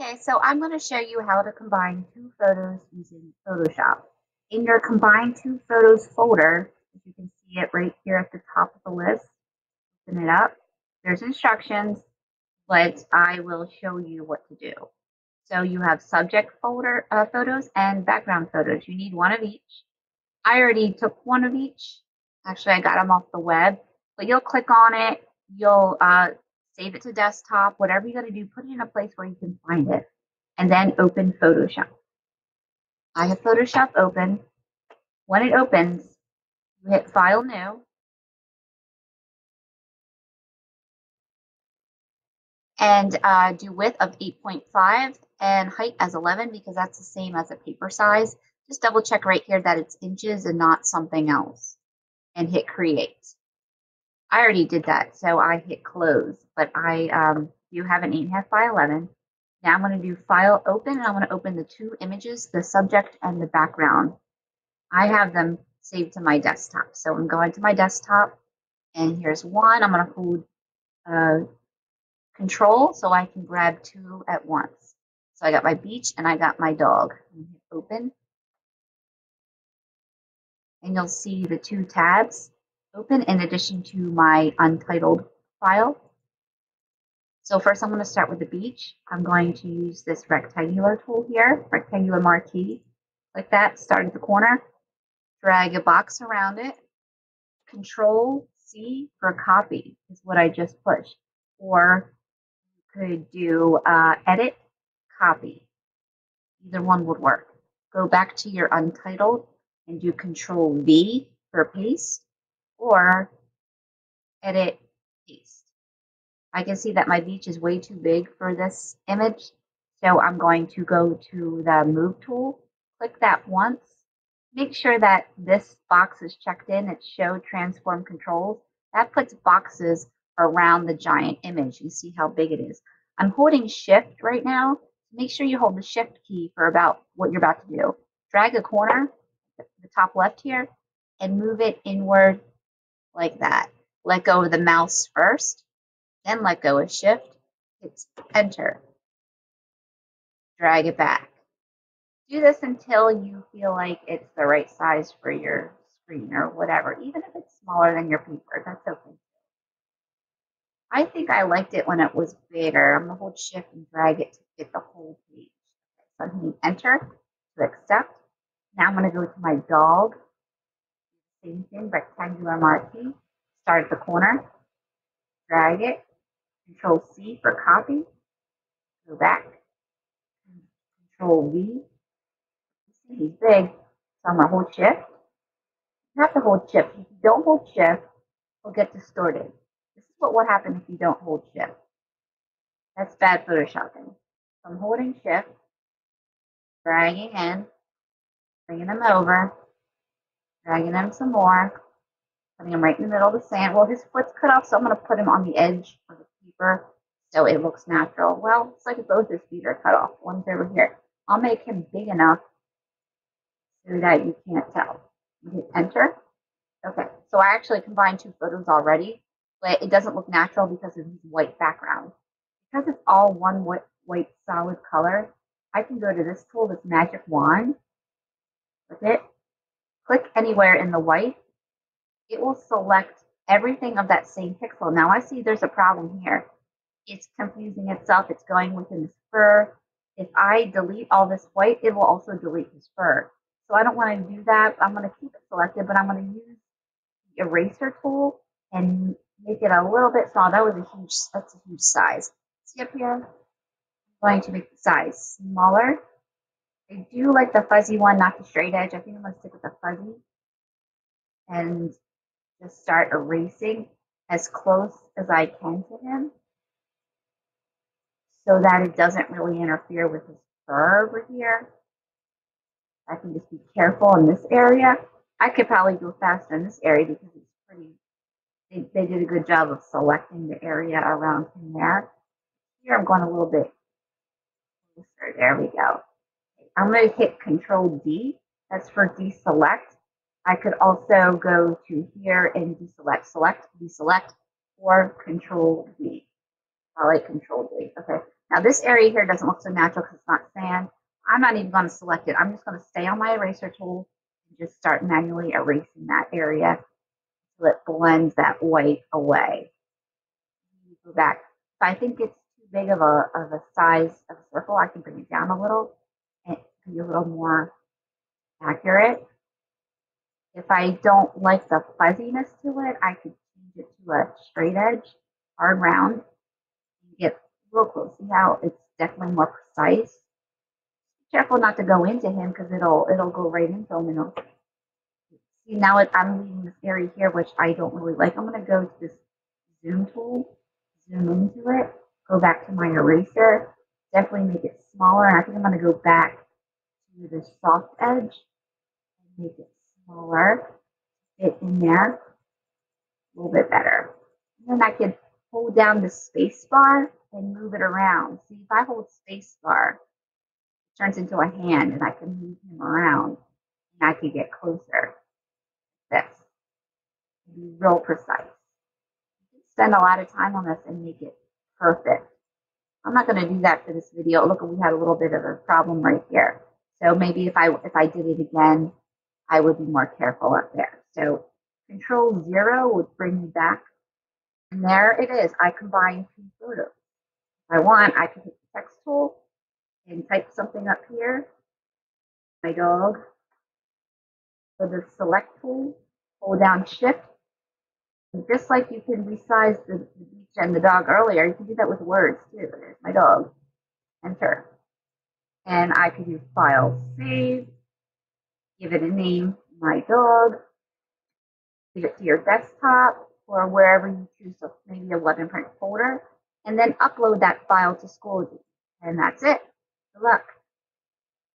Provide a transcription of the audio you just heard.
Okay, so I'm going to show you how to combine two photos using Photoshop. In your Combine Two Photos folder, if you can see it right here at the top of the list, open it up. There's instructions, but I will show you what to do. So you have subject folder uh, photos and background photos. You need one of each. I already took one of each. Actually, I got them off the web, but you'll click on it. You'll uh, save it to desktop, whatever you got to do, put it in a place where you can find it, and then open Photoshop. I have Photoshop open. When it opens, you hit File New. And uh, do width of 8.5 and height as 11 because that's the same as a paper size. Just double check right here that it's inches and not something else. And hit Create. I already did that, so I hit close, but I um, do have an 8.5 by 11. Now I'm going to do file open, and I'm going to open the two images, the subject and the background. I have them saved to my desktop. So I'm going to my desktop, and here's one. I'm going to hold uh, control so I can grab two at once. So I got my beach and I got my dog. Open. And you'll see the two tabs open in addition to my untitled file. So first I'm going to start with the beach. I'm going to use this rectangular tool here, rectangular marquee, like that, start at the corner, drag a box around it, control C for copy is what I just pushed. Or you could do uh, edit, copy. Either one would work. Go back to your untitled and do control V for paste or edit paste. I can see that my beach is way too big for this image. So I'm going to go to the move tool, click that once, make sure that this box is checked in. It's show transform controls. That puts boxes around the giant image. You see how big it is. I'm holding shift right now. Make sure you hold the shift key for about what you're about to do. Drag a corner, the top left here, and move it inward like that. Let go of the mouse first, then let go of shift, hit enter. Drag it back. Do this until you feel like it's the right size for your screen or whatever, even if it's smaller than your paper, that's okay. I think I liked it when it was bigger. I'm gonna hold shift and drag it to fit the whole page. So I'm hitting enter to accept. Now I'm gonna go to my dog same thing, rectangular marquee. Start at the corner, drag it, Control C for copy, go back, Control V. He's big, so I'm gonna hold shift. Have to hold shift. If you don't hold shift, it'll get distorted. This is what will happen if you don't hold shift. That's bad photoshopping. So I'm holding shift, dragging in, bringing them over, dragging him some more, putting him right in the middle of the sand. Well, his foot's cut off, so I'm going to put him on the edge of the paper so it looks natural. Well, it's like both his feet are cut off. One's over here. I'll make him big enough so that you can't tell. You hit enter. Okay, so I actually combined two photos already, but it doesn't look natural because of his white background. Because it's all one white, white solid color, I can go to this tool, this magic wand, with it, click anywhere in the white, it will select everything of that same pixel. Now I see there's a problem here. It's confusing itself. It's going within this fur. If I delete all this white, it will also delete this fur. So I don't want to do that. I'm going to keep it selected, but I'm going to use the eraser tool and make it a little bit small. That was a huge, that's a huge size. See up here? I'm going to make the size smaller I do like the fuzzy one, not the straight edge. I think I'm going to stick with the fuzzy and just start erasing as close as I can to him so that it doesn't really interfere with his fur over here. I can just be careful in this area. I could probably go faster in this area because it's pretty, they, they did a good job of selecting the area around him there. Here I'm going a little bit closer. There we go. I'm going to hit Control D. That's for deselect. I could also go to here and deselect, select, deselect, or Control D. I like Control D. Okay. Now this area here doesn't look so natural because it's not sand. I'm not even going to select it. I'm just going to stay on my eraser tool and just start manually erasing that area so it blends that white away. Go back. If I think it's too big of a, of a size of a circle, I can bring it down a little be a little more accurate. If I don't like the fuzziness to it, I could change it to a straight edge, hard round, and get real close. See how it's definitely more precise. Careful not to go into him because it'll it'll go right into him and see now it, I'm leaving this area here which I don't really like. I'm gonna go to this zoom tool, zoom into it, go back to my eraser, definitely make it smaller. And I think I'm gonna go back to the soft edge and make it smaller, fit in there a little bit better. And then I could hold down the space bar and move it around. See, if I hold space bar, it turns into a hand and I can move him around and I can get closer. This. Be real precise. Spend a lot of time on this and make it perfect. I'm not going to do that for this video. Look, we had a little bit of a problem right here. So maybe if I if I did it again, I would be more careful up there. So control zero would bring me back. And there it is. I combine two photos. If I want, I can hit the text tool and type something up here. My dog. For the select tool, hold down shift. And just like you can resize the, the beach and the dog earlier, you can do that with words too. There's my dog. Enter. And I could use file save give it a name, my dog, give it to your desktop or wherever you choose, so maybe a web imprint folder, and then upload that file to Schoology. And that's it. Good luck.